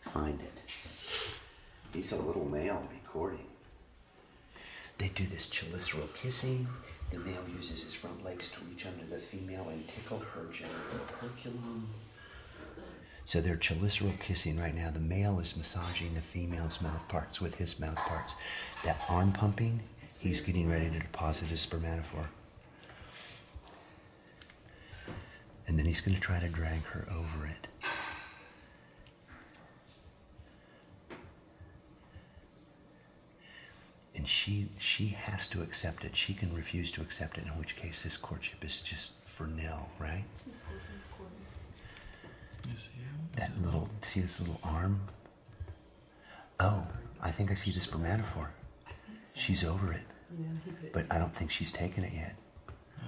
find it. He's a little male to be courting. They do this cheliceral kissing. The male uses his front legs to reach under the female and tickle her genital operculum. So they're cheliceral kissing right now. The male is massaging the female's mouth parts with his mouth parts. That arm pumping, he's getting ready to deposit his spermatophore. And then he's going to try to drag her over it. And she she has to accept it. She can refuse to accept it, in which case this courtship is just for nil, right? You see it? That little see this little arm? Oh, I think I see the spermatophore. She's over it. But I don't think she's taken it yet. Oh,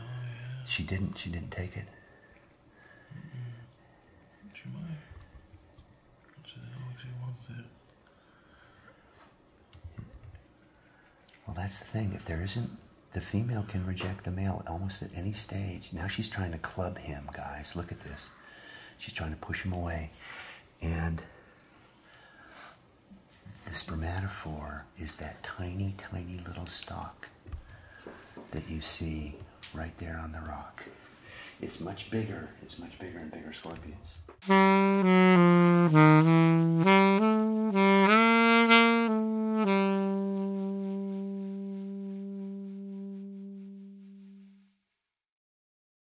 she didn't she didn't take it. She might. She always wants it. Well that's the thing. If there isn't the female can reject the male almost at any stage. Now she's trying to club him, guys. Look at this. She's trying to push him away. And the spermatophore is that tiny, tiny little stalk that you see right there on the rock. It's much bigger. It's much bigger and bigger scorpions.